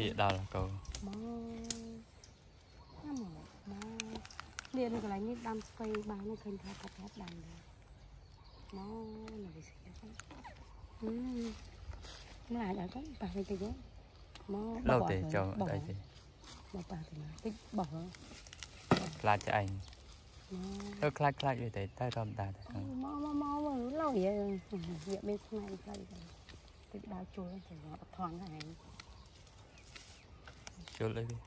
ជាដល់កោមកណាមកមកនេះនៅកន្លែងនេះដាំស្ពៃបានឃើញថាកាត់កាត់ដាំដែរមកនៅវិស័យហ្នឹងហឹមមកអាចអត់ប៉ះទៅតិចមកលោទេចូលអីទេមកប៉ះទៅណាតិចបោះមកខ្លាចឆ្អែងទៅខ្លាចខ្លាចវាតែតែរំដាតែមកមកមកឡយវាមានស្ងាយស្ងាយតិចដើរជួយទៅអត់ថងហ្នឹង ជុលអីវា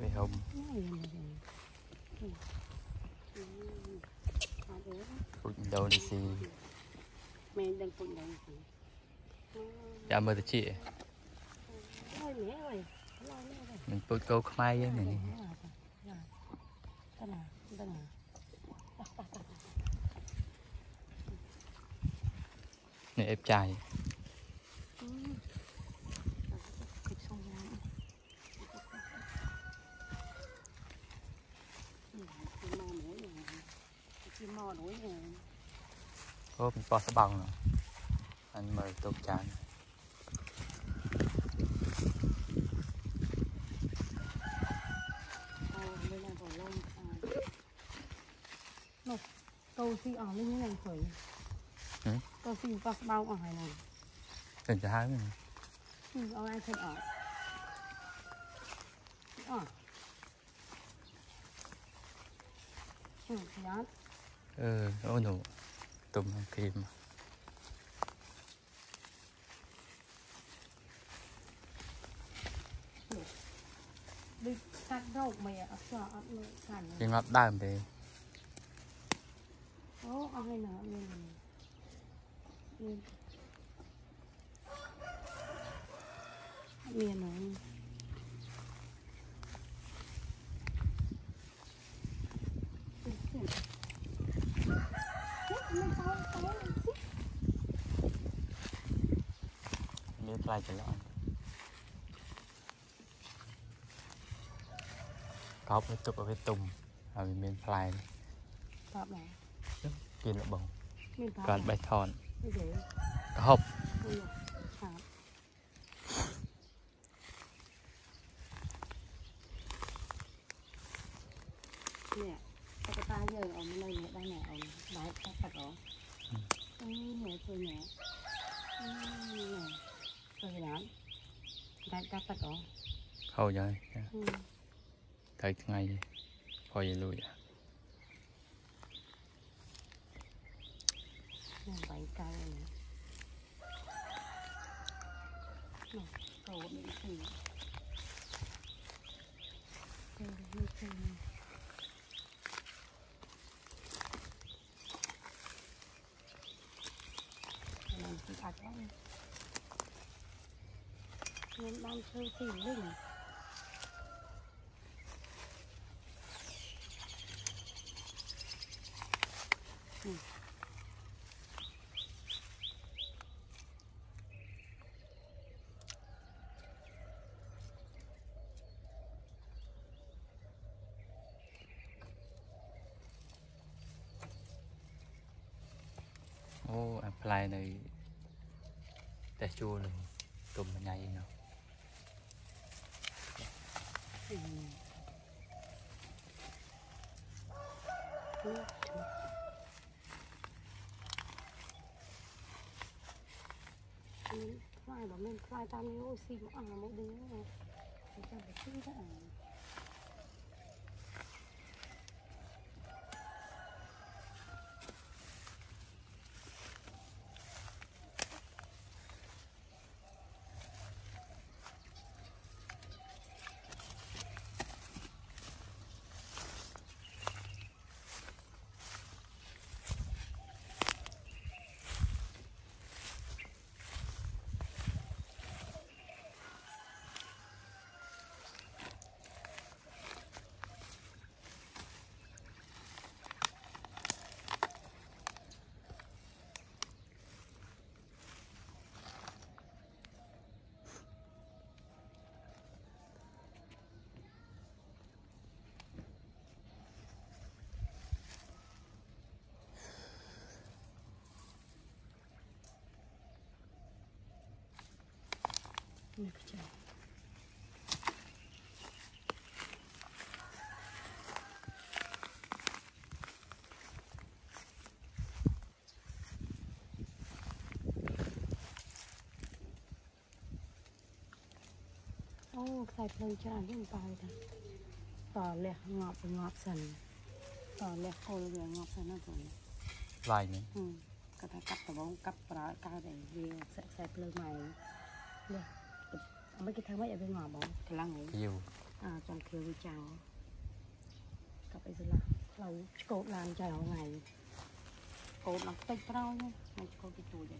វាហុំពុជឥណ្ឌូនេស៊ី Mình đừng cùng đừng gì. ចាំមើលទៅជា Thôi mẹ ơi. Lo mẹ ơi. មិនពុជកោខ្មែរយើងនេះ Tân à, tân à. នេះអេបចាយ Chim mò nổi rồi. អូមិនប៉ោះស្បង់នោះអញមើលទុកចាន Ờ, đây là vỏ lông. À. Nè, câu si ở lên như này khởi. Ừ. Câu si vắt bao ở này này. ទៅទៅហើយហ្នឹង Ừ, ở ai thấy ở. Ở. Ừ, đó. អឺអូនោះទុំក្នុងគ្រីម đi cắt rau mày ở sợ ở nơi cản វាងាប់ដើមទេ ô ở đây nào lên lên miền này Hãy មានផ្លែច្រឡំកោបវាទុកឲ្យវាទុំហើយវាមានផ្លែ Tập này ពីលបង miền Pháp គាត់បេះថន Cái gì កហប់ Ôi dồi, Pháp nè cái cái ta giờ ở bên đây nè đây nè ở đấy các thật đó ừ nè thôi nè ừ nè thôi lắm đấy các thật đó ហូរហើយ ừ ទៅថ្ងៃផុយលួយ nè bảy cây này nè nè cầu bị gì cầu bị gì làm gì thật Đó nên đang chơi tìm linh ừ. Ồ, អូអាផ្លែនៅតែជួលនឹងទុំមួយថ្ងៃនោះ Ừ. Ừ. Ừ, khoai bỏ mình khoai tao mới oxy mỗi đứa mỗi đứa này. Chúng ta phải chữ ra ở នេះខ្ចីអូខ្សែភ្លើងច្រើនហ្នឹងបើតាតលះងាប់ងាប់សិនតលះគល់វាងាប់សិនណាបងថ្លៃនេះគាត់ថាកាប់ដបងកាប់ប្រើកើតតែវាខ្សែខ្សែភ្លើងម៉ែនេះ អមិនគេធ្វើម៉េចឲ្យវាងាប់បងខ្លាំងហ៎ភៀវអាចង់គ្រាវាចៅកាប់អីស្លាស់ផ្លូវឆ្កោតឡើងចៅថ្ងៃកោតឡើងតិចប្រោយមិនឆ្កោតពីទួយទេ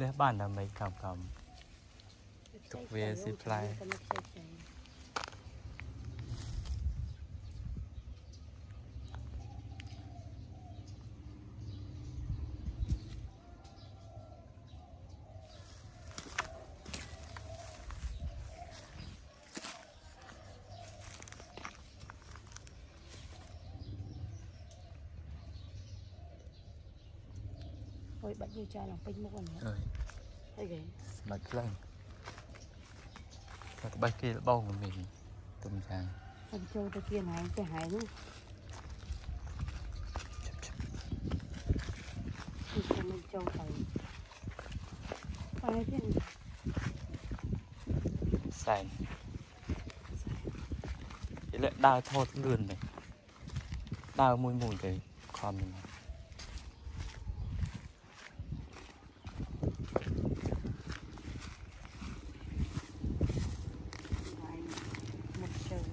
លះបានដើម្បីកំកំទុកវាស៊ីផ្លែតែមិនខ្ចីខ្ចី អុយបាត់យើងចាយឡើងពេញមុខហ្នឹងអើយអីគេមកខ្លាំងតែក្បាច់គេលបងក៏មានទុំចាងអត់ចូលទៅគៀនហែងទៅហែងនោះគឺគេមិនចូលទៅបែរទៀតសែនឥឡូវដើរថតលឿននេះដើរមួយមួយទៅខំនេះហើយមកចូល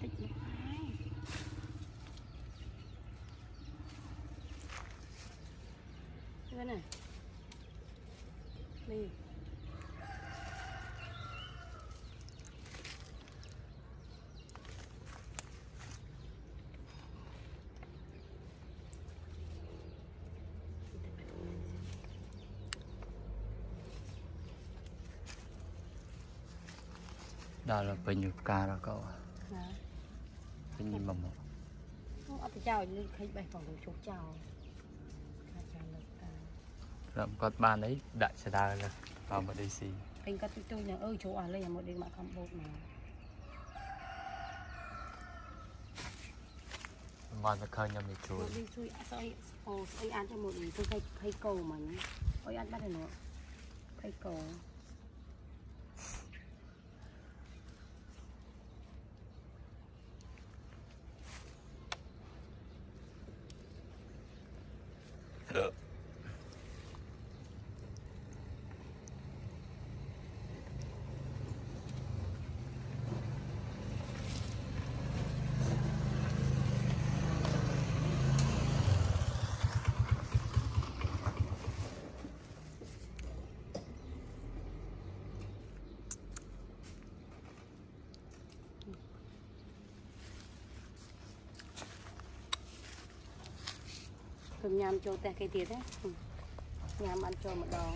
តិចមកហើយ មើលណានេះដល់ទៅពេញយូការដល់ក៏ណាពេញយីមកមកអត់ទៅចោលលឺឃើញបេះផងទៅជុកចោលខាចាំលើកតា រំគាត់បានអីដាក់ស្ដើលើមកមកដេស៊ីពេញគាត់ទុយទុយនឹងអើចូលអស់លេងមកដេកមកកំបោកមកមកទៅឃើញខ្ញុំនេះជួមកលដេកជួយអត់ស្អីអូស្អីអាចទៅមកដេកទៅភ័យភ័យកោមិញអុយអត់បាត់ទេនោះភ័យកោ ខ្ញុំញ៉ាំចូលផ្ទះគេទៀតណាញ៉ាំបានចូលម្ដង